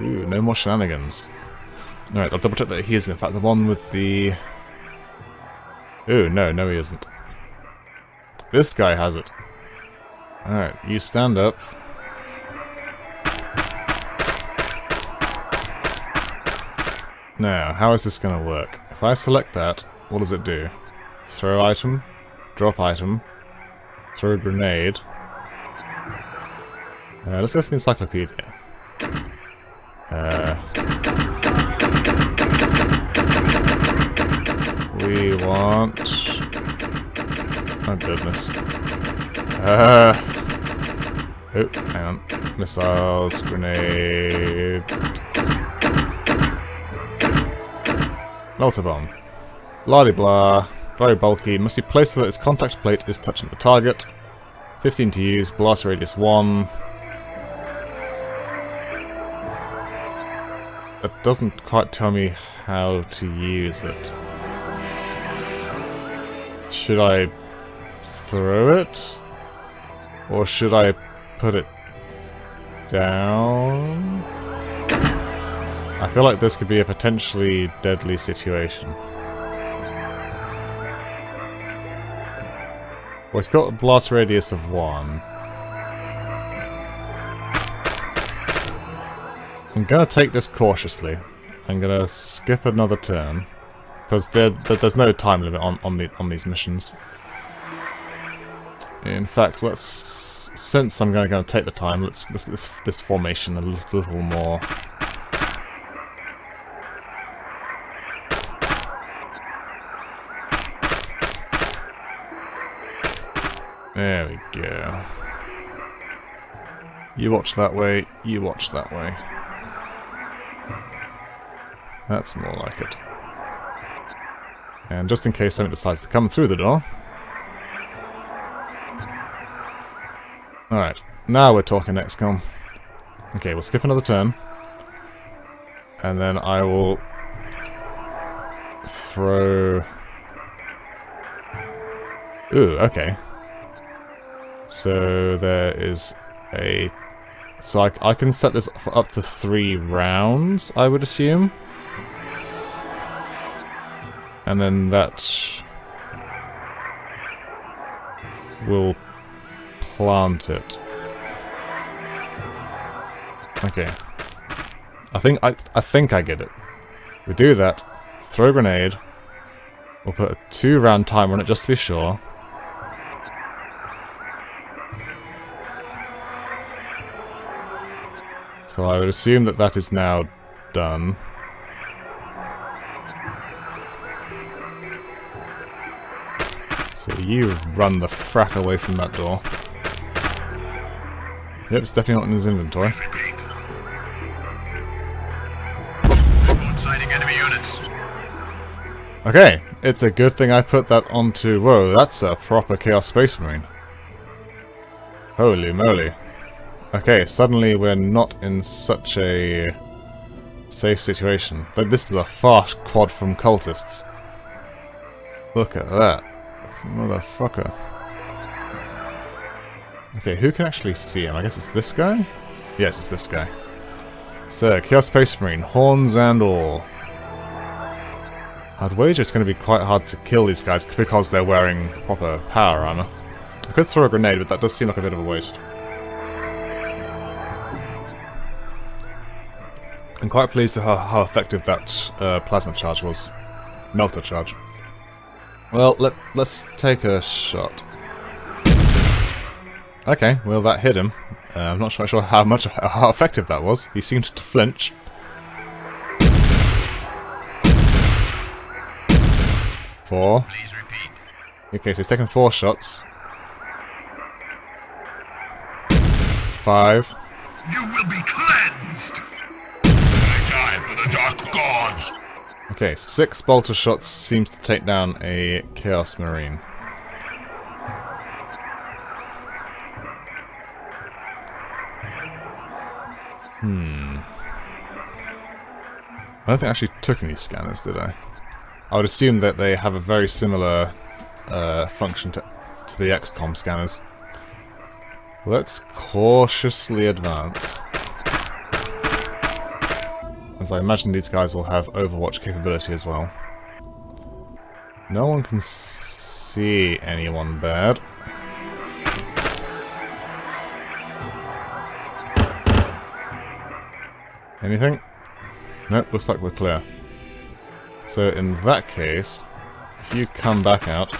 Ooh, no more shenanigans. Alright, I'll double check that he is in fact the one with the... Ooh, no, no he isn't. This guy has it. Alright, you stand up. Now, how is this going to work? If I select that, what does it do? Throw item, drop item, throw grenade. Uh, let's go to the encyclopedia. Uh, we want... Oh goodness. Uh, oh, hang on. Missiles, grenade... Melta bomb. Blah blah. Very bulky. Must be placed so that its contact plate is touching the target. 15 to use. Blast radius 1. That doesn't quite tell me how to use it. Should I throw it? Or should I put it down? I feel like this could be a potentially deadly situation. Well, it's got a blast radius of 1. I'm gonna take this cautiously. I'm gonna skip another turn. Because there, there's no time limit on, on, the, on these missions. In fact, let's... Since I'm gonna, gonna take the time, let's, let's get this, this formation a little, little more There we go. You watch that way, you watch that way. That's more like it. And just in case something decides to come through the door. Alright, now we're talking XCOM. Okay, we'll skip another turn. And then I will throw... Ooh, okay. So there is a... So I, I can set this up to three rounds, I would assume. And then that will plant it. Okay. I think I I think I get it. We do that, throw a grenade, we'll put a two round timer on it just to be sure. So I would assume that that is now done. You run the frack away from that door. Yep, it's definitely not in his inventory. Okay, it's a good thing I put that onto... Whoa, that's a proper Chaos Space Marine. Holy moly. Okay, suddenly we're not in such a safe situation. But this is a fast quad from cultists. Look at that. Motherfucker. Okay, who can actually see him? I guess it's this guy? Yes, it's this guy. So, Chaos Space Marine, horns and all. I'd wager it's going to be quite hard to kill these guys because they're wearing proper power armor. I could throw a grenade, but that does seem like a bit of a waste. I'm quite pleased with how, how effective that uh, plasma charge was. Melta charge. Well, let, let's take a shot. Okay, well that hit him. Uh, I'm not sure how much how effective that was. He seemed to flinch. Four. Okay, so he's taken four shots. Five. You will be cleansed the Dark Gods! Okay, six bolter shots seems to take down a Chaos Marine. Hmm. I don't think I actually took any scanners, did I? I would assume that they have a very similar uh, function to, to the XCOM scanners. Let's cautiously advance. As I imagine these guys will have Overwatch capability as well. No one can see anyone bad. Anything? Nope, looks like we're clear. So in that case, if you come back out,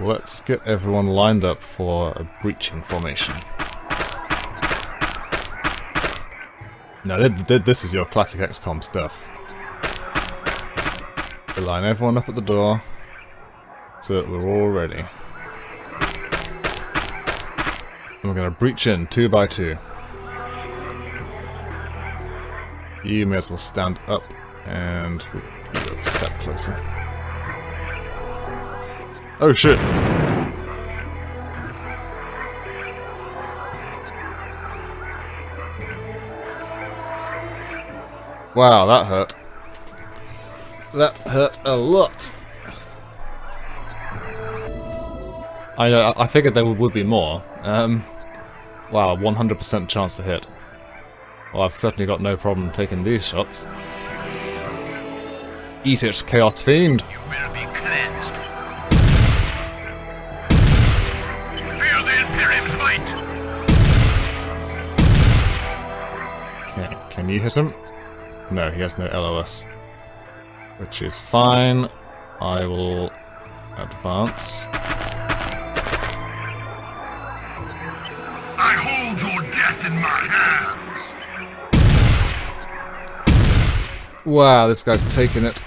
let's get everyone lined up for a breaching formation. Now, this is your classic XCOM stuff. We line everyone up at the door so that we're all ready. And we're going to breach in two by two. You may as well stand up and step closer. Oh shit! Wow, that hurt. That hurt a lot. I know, I figured there would be more. Um, Wow, 100% chance to hit. Well, I've certainly got no problem taking these shots. Eat it, Chaos Fiend! You will be cleansed. Feel the Imperium's might! Okay, can you hit him? No, he has no LOS. Which is fine. I will advance. I hold your death in my hands. Wow, this guy's taking it.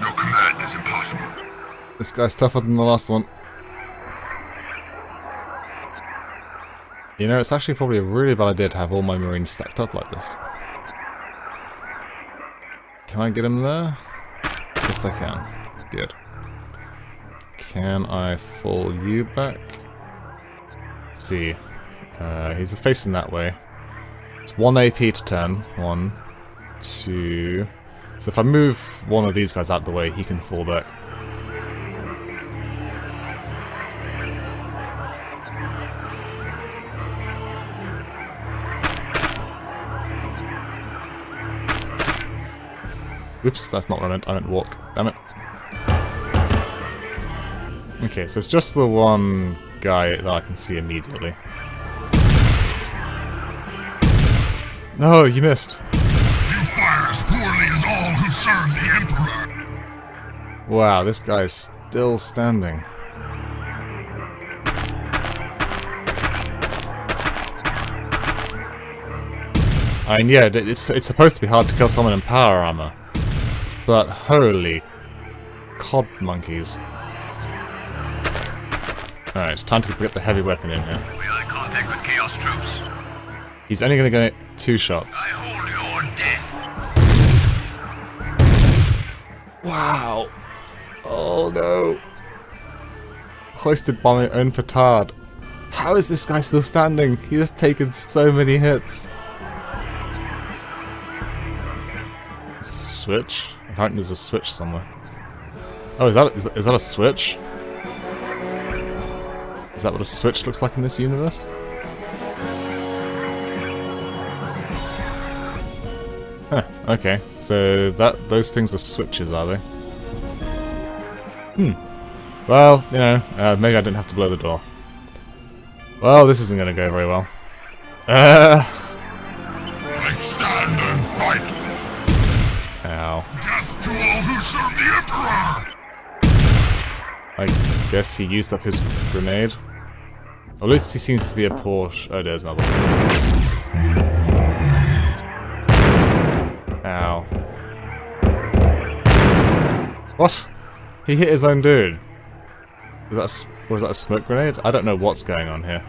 No command is impossible. This guy's tougher than the last one. You know, it's actually probably a really bad idea to have all my marines stacked up like this. Can I get him there? Yes, I can. Good. Can I fall you back? Let's see. Uh, he's facing that way. It's 1 AP to turn. One, two... So if I move one of these guys out the way, he can fall back. Oops, that's not what I meant. I meant walk. Damn it. Okay, so it's just the one guy that I can see immediately. No, you missed. You fire as poorly as all who serve the Emperor. Wow, this guy's still standing. I mean, yeah, it's it's supposed to be hard to kill someone in power armor, but holy cod monkeys! All right, it's time to get the heavy weapon in here. We are in contact with Chaos troops. He's only going to get two shots. I hold your death. Wow. Oh no. Hoisted by my own petard. How is this guy still standing? He has taken so many hits. Switch? Apparently there's a switch somewhere. Oh, is that, is that, is that a switch? Is that what a switch looks like in this universe? Huh, okay. So that those things are switches, are they? Hmm. Well, you know, uh, maybe I didn't have to blow the door. Well, this isn't going to go very well. Uh... guess he used up his grenade. At least he seems to be a Porsche. Oh, there's another one. Ow. What? He hit his own dude. Was that was that a smoke grenade? I don't know what's going on here.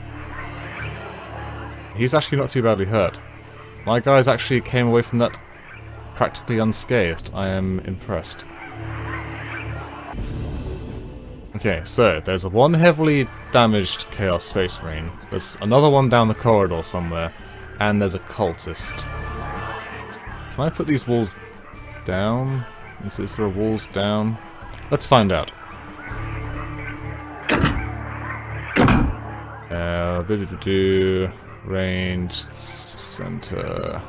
He's actually not too badly hurt. My guys actually came away from that practically unscathed. I am impressed. Okay, so there's one heavily damaged Chaos Space Marine. There's another one down the corridor somewhere, and there's a cultist. Can I put these walls down? Is, is there walls down? Let's find out. Uh, do, do, do, range, center.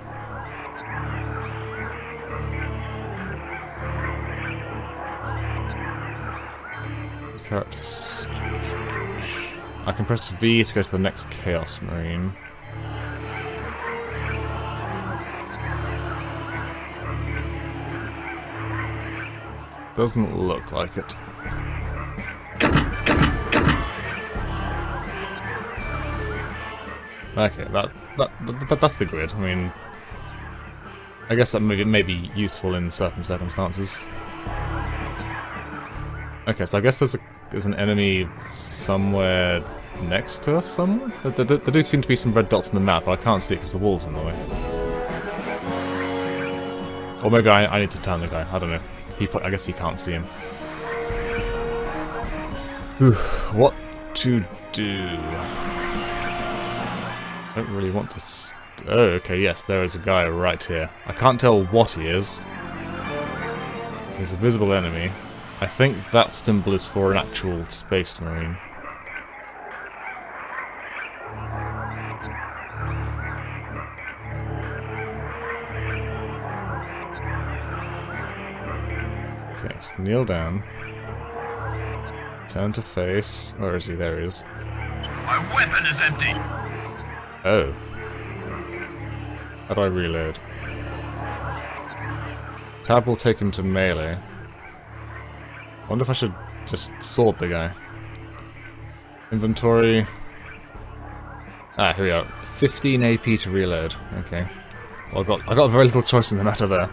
I can press V to go to the next Chaos Marine. Doesn't look like it. Okay, that, that, that that's the grid. I mean, I guess that may, may be useful in certain circumstances. Okay, so I guess there's a there's an enemy somewhere next to us somewhere? There, there, there do seem to be some red dots on the map, but I can't see it because the wall's in the way. Or maybe I, I need to turn the guy, I don't know. He, I guess he can't see him. What to do? I don't really want to... oh, okay, yes, there is a guy right here. I can't tell what he is. He's a visible enemy. I think that symbol is for an actual space marine. Okay, so kneel down. Turn to face. Where is he? There he is. My weapon is empty. Oh. How do I reload? Tab will take him to melee. Wonder if I should just sword the guy. Inventory. Ah, here we are. 15 AP to reload. Okay. Well, I got I got very little choice in the matter there.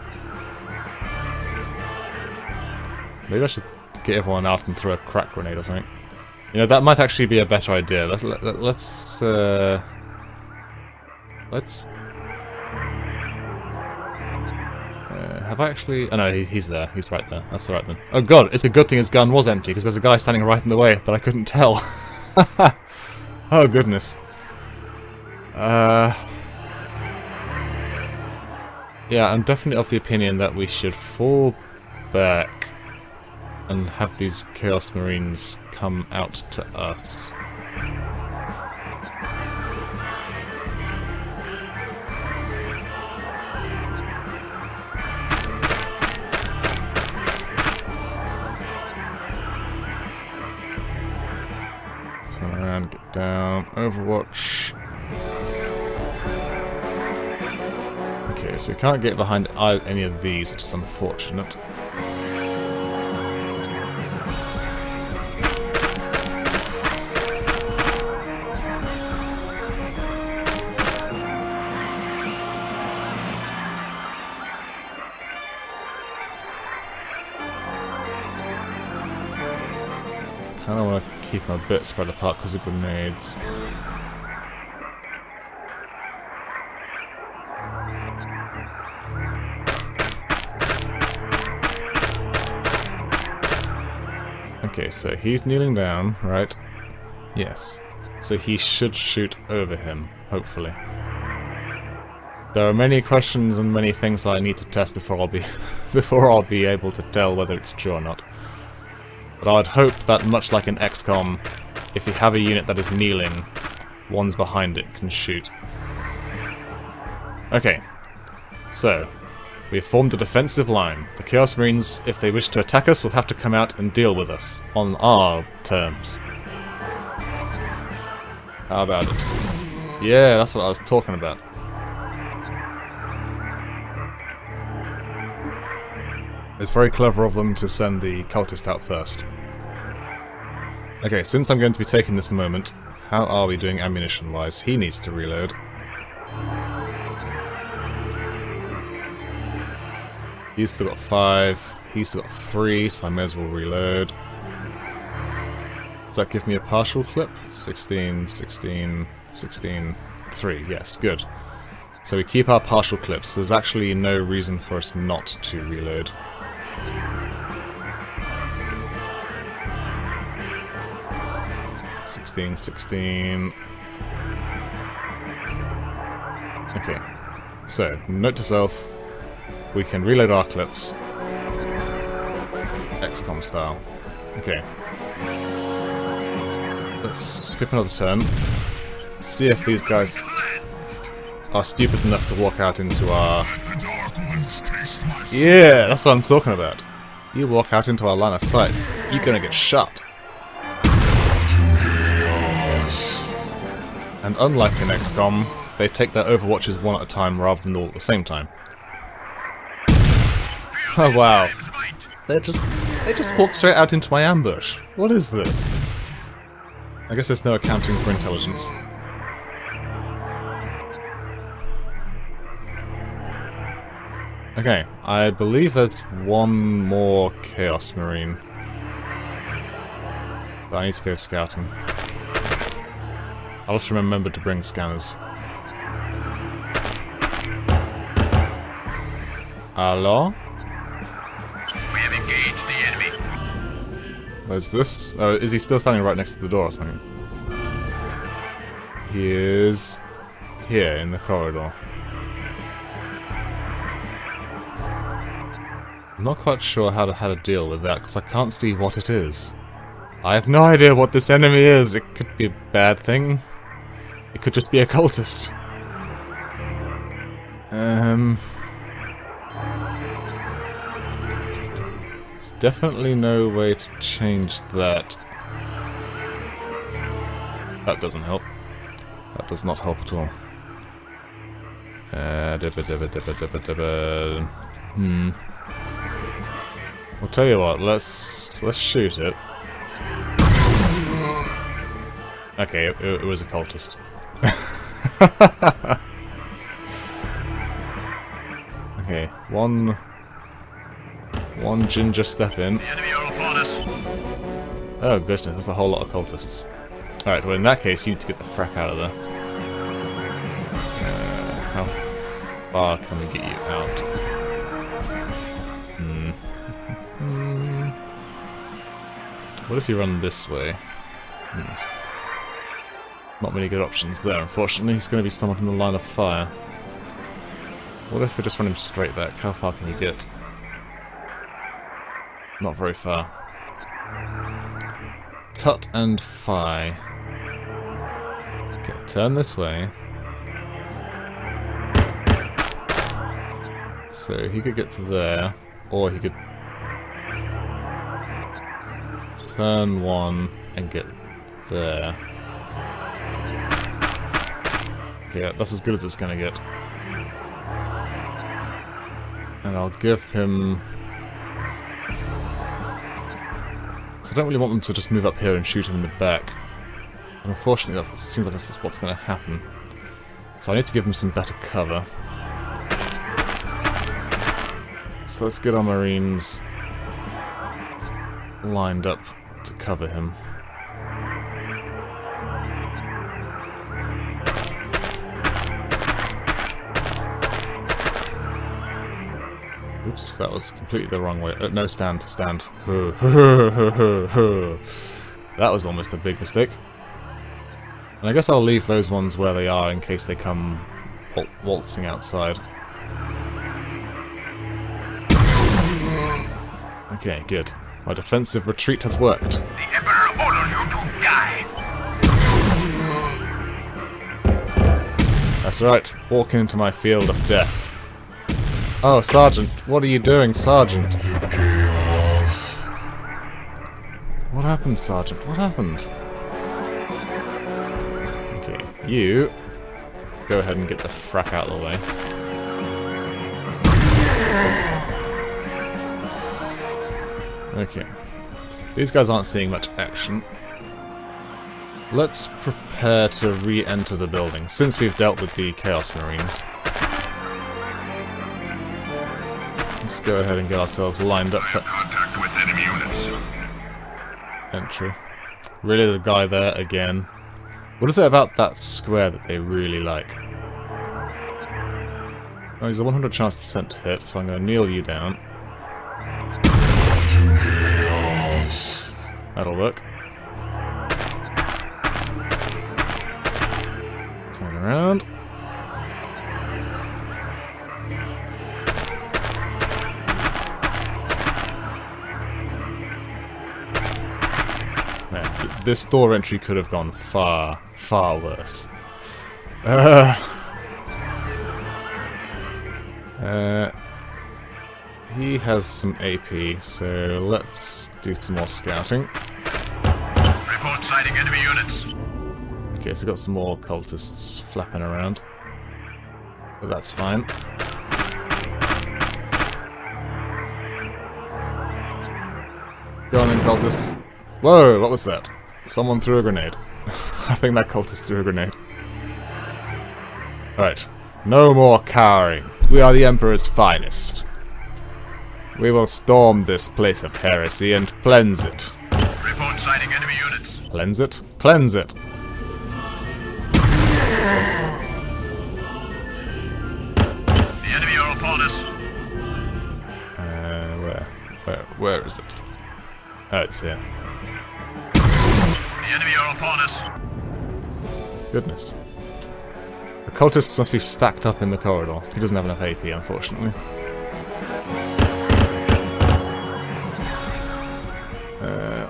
Maybe I should get everyone out and throw a crack grenade or something. You know, that might actually be a better idea. Let's let, us let us uh, let's. Have I actually? Oh no, he, he's there. He's right there. That's alright then. Oh god, it's a good thing his gun was empty because there's a guy standing right in the way, but I couldn't tell. oh goodness. Uh. Yeah, I'm definitely of the opinion that we should fall back and have these Chaos Marines come out to us. Overwatch. Okay, so we can't get behind any of these, which is unfortunate. Kind of want to keep them a bit spread apart because of grenades. Okay, so he's kneeling down, right? Yes. So he should shoot over him, hopefully. There are many questions and many things that I need to test before I'll be before I'll be able to tell whether it's true or not. But I would hope that much like in XCOM, if you have a unit that is kneeling, ones behind it can shoot. Okay, so, we have formed a defensive line. The Chaos Marines, if they wish to attack us, will have to come out and deal with us, on our terms. How about it? Yeah, that's what I was talking about. It's very clever of them to send the cultist out first. Okay, since I'm going to be taking this moment, how are we doing ammunition-wise? He needs to reload. He's still got five, he's still got three, so I may as well reload. Does that give me a partial clip? 16, 16, 16, 3. Yes, good. So we keep our partial clips. There's actually no reason for us not to reload. 16, 16. Okay. So, note to self, we can reload our clips. XCOM style. Okay. Let's skip another turn. see if these guys are stupid enough to walk out into our... Yeah, that's what I'm talking about. You walk out into our line of sight, you're gonna get shot. And unlike in XCOM, they take their overwatches one at a time rather than all at the same time. Oh wow. They just they just walked straight out into my ambush. What is this? I guess there's no accounting for intelligence. Okay, I believe there's one more Chaos Marine. But I need to go scouting. I'll just remember to bring scanners. Hello? We have engaged the enemy. Where's this? Oh, is he still standing right next to the door or something? He is here in the corridor. I'm not quite sure how to how to deal with that because I can't see what it is. I have no idea what this enemy is. It could be a bad thing. It could just be a cultist. Um. There's definitely no way to change that. That doesn't help. That does not help at all. Uh, dibba dibba dibba dibba dibba. Hmm. I'll tell you what. Let's let's shoot it. Okay, it, it was a cultist. okay, one one ginger step in. The enemy are upon us. Oh goodness, there's a whole lot of cultists. Alright, well in that case you need to get the frack out of there. Uh, how far can we get you out? What if you run this way? Not many good options there, unfortunately. He's going to be somewhat in the line of fire. What if we just run him straight back? How far can he get? Not very far. Tut and Fi. Okay, turn this way. So he could get to there, or he could turn one and get there. Okay, that's as good as it's gonna get. And I'll give him... So I don't really want them to just move up here and shoot him in the back. And unfortunately, that seems like that's what's going to happen. So I need to give him some better cover. So let's get our marines lined up to cover him. Oops, that was completely the wrong way. Uh, no, stand, stand. that was almost a big mistake. And I guess I'll leave those ones where they are in case they come wal waltzing outside. Okay, good. My defensive retreat has worked. The Emperor orders you to die. That's right, walk into my field of death. Oh, Sergeant, what are you doing, Sergeant? What happened, Sergeant? What happened? Okay, you go ahead and get the frack out of the way. Okay. These guys aren't seeing much action. Let's prepare to re-enter the building, since we've dealt with the Chaos Marines. Let's go ahead and get ourselves lined up for Contact with enemy units. entry. Really the guy there again. What is it about that square that they really like? Oh, he's a 100 chance percent to hit, so I'm going to kneel you down. That'll work. Turn around. Man, this door entry could have gone far, far worse. Uh, uh, he has some AP, so let's do some more scouting. Report sighting enemy units. Okay, so we've got some more cultists flapping around. But that's fine. Go on in, cultists. Whoa, what was that? Someone threw a grenade. I think that cultist threw a grenade. Alright, No more cowering. We are the Emperor's finest. We will storm this place of heresy and cleanse it. Report sighting enemy units. Cleanse it? Cleanse it! The enemy are upon us. Uh, where? Where? Where is it? Oh, it's here. The enemy are upon us. Goodness. The cultists must be stacked up in the corridor. He doesn't have enough AP, unfortunately.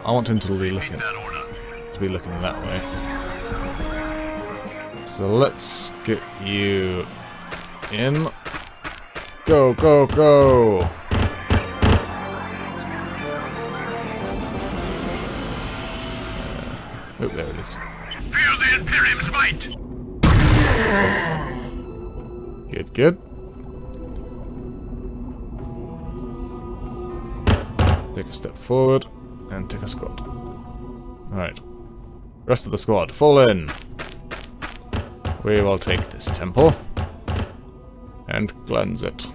I want him to be looking That to be looking that way. So let's get you in. Go, go, go! Uh, oh, there it is. Feel the Imperium's might. Good, good. Take a step forward and take a squad. Alright. Rest of the squad, fall in. We will take this temple and cleanse it.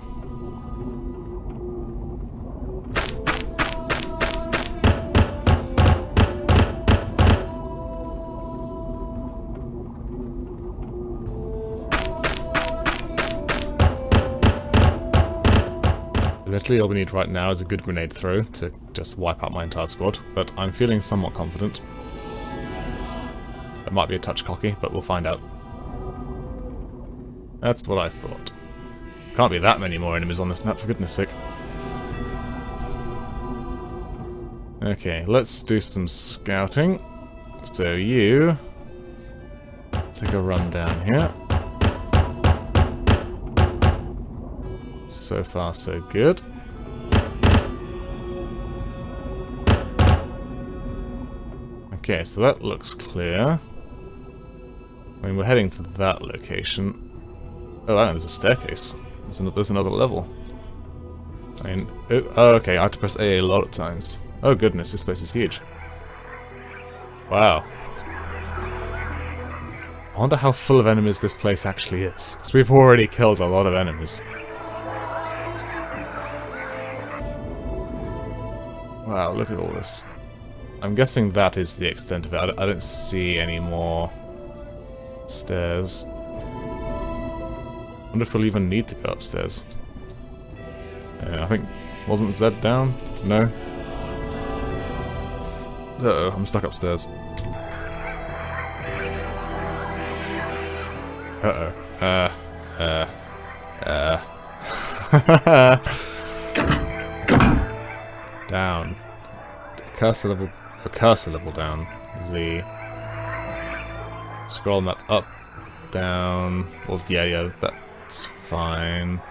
Literally all we need right now is a good grenade throw to just wipe out my entire squad, but I'm feeling somewhat confident. That might be a touch cocky, but we'll find out. That's what I thought. Can't be that many more enemies on this map, for goodness sake. Okay, let's do some scouting. So you... Take a run down here. So far, so good. Okay, so that looks clear. I mean, we're heading to that location. Oh, there's a staircase. There's another, there's another level. I mean, oh, oh, okay, I have to press A a lot of times. Oh goodness, this place is huge. Wow. I wonder how full of enemies this place actually is. Because we've already killed a lot of enemies. Wow, look at all this. I'm guessing that is the extent of it. I don't, see any more stairs. I wonder if we'll even need to go upstairs. Yeah, I think... Wasn't Zed down? No? Uh-oh, I'm stuck upstairs. Uh-oh. Uh, uh, uh. down. Cursor level, a cursor level down. Z. Scroll that up, down. Well, yeah, yeah, that's fine.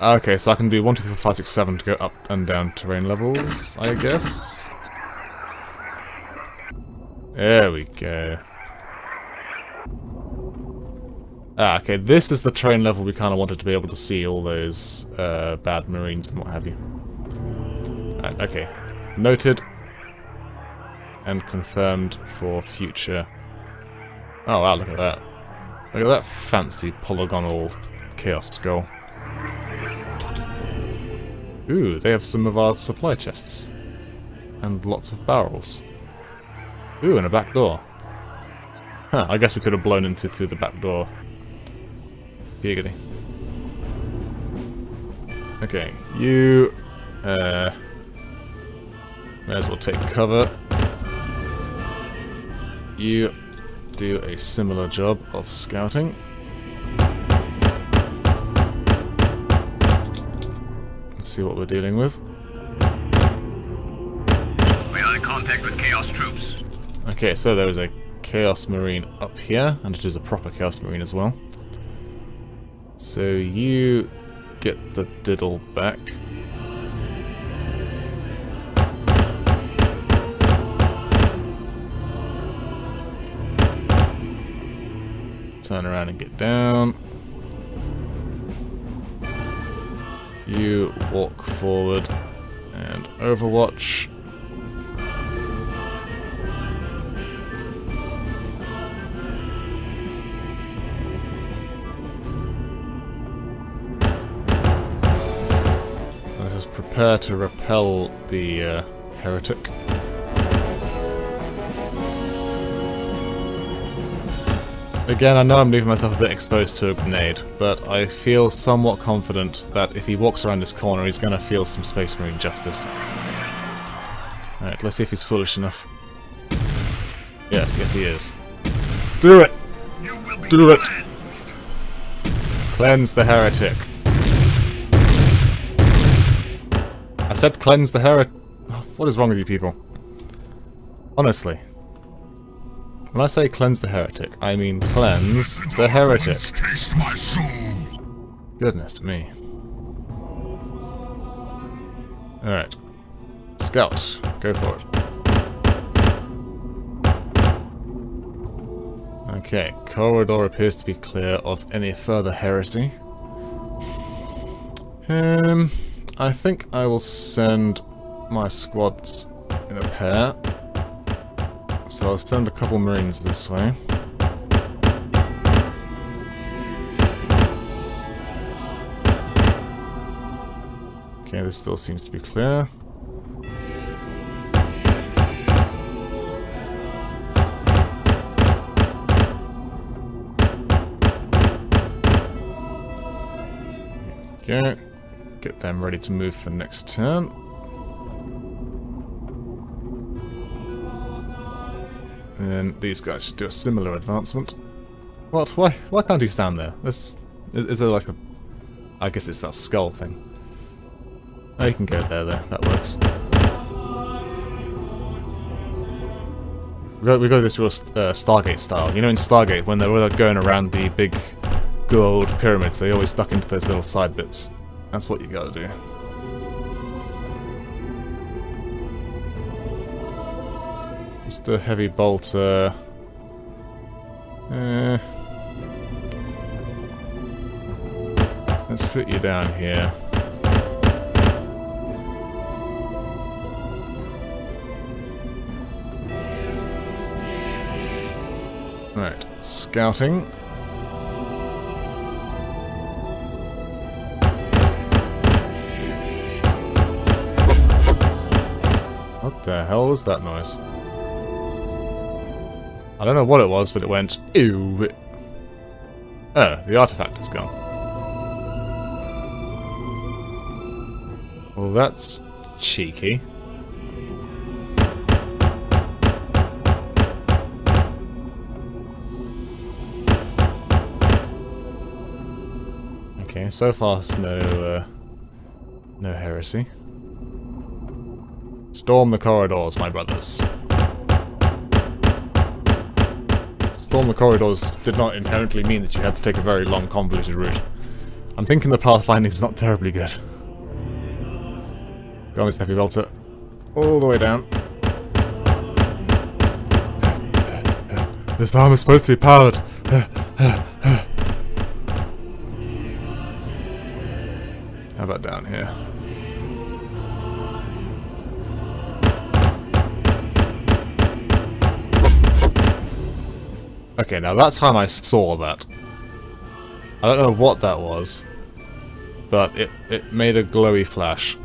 Okay, so I can do 1, 2, 3, 4, 5, 6, 7 to go up and down terrain levels, I guess. There we go. Ah, okay, this is the train level we kind of wanted to be able to see all those uh, bad marines and what have you. Uh, okay, noted and confirmed for future. Oh wow, look at that. Look at that fancy polygonal chaos skull. Ooh, they have some of our supply chests. And lots of barrels. Ooh, and a back door. Huh, I guess we could have blown into through the back door. Giggity. Okay, you... Uh, may as well take cover. You do a similar job of scouting. Let's see what we're dealing with. We are uh, contact with Chaos troops. Okay, so there is a Chaos Marine up here, and it is a proper Chaos Marine as well. So you get the diddle back. Turn around and get down. You walk forward and overwatch. Prepare to repel the uh, heretic. Again, I know I'm leaving myself a bit exposed to a grenade, but I feel somewhat confident that if he walks around this corner, he's going to feel some Space Marine justice. Alright, let's see if he's foolish enough. Yes, yes he is. Do it! You will be Do it! Cleanse the heretic. Said cleanse the heretic. What is wrong with you people? Honestly. When I say cleanse the heretic, I mean cleanse the heretic. Goodness me. Alright. Scout, go for it. Okay, corridor appears to be clear of any further heresy. Um, I think I will send my squads in a pair. So I'll send a couple marines this way. Okay, this still seems to be clear. Them ready to move for next turn. And these guys should do a similar advancement. What? Why? Why can't he stand there? This is, is there like a? I guess it's that skull thing. Oh, you can go there, there. That works. We got, we got this real uh, Stargate style. You know, in Stargate, when they were going around the big gold pyramids, they always stuck into those little side bits. That's what you gotta do. Just a heavy bolt, uh... eh. Let's put you down here. Right, scouting. Was that noise? I don't know what it was, but it went, ew. Oh, the artifact is gone. Well, that's cheeky. Okay, so far no, uh, no heresy. Storm the corridors, my brothers. Storm the corridors did not inherently mean that you had to take a very long, convoluted route. I'm thinking the pathfinding is not terribly good. Go on, Mr. Heavy Bolter. All the way down. This arm is supposed to be powered. How about down here? Okay, now that time I saw that. I don't know what that was, but it, it made a glowy flash.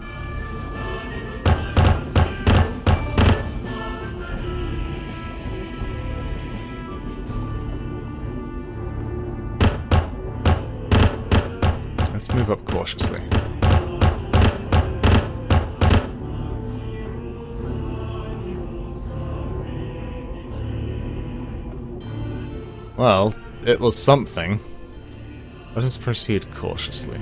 Let's move up cautiously. Well, it was something. Let us proceed cautiously.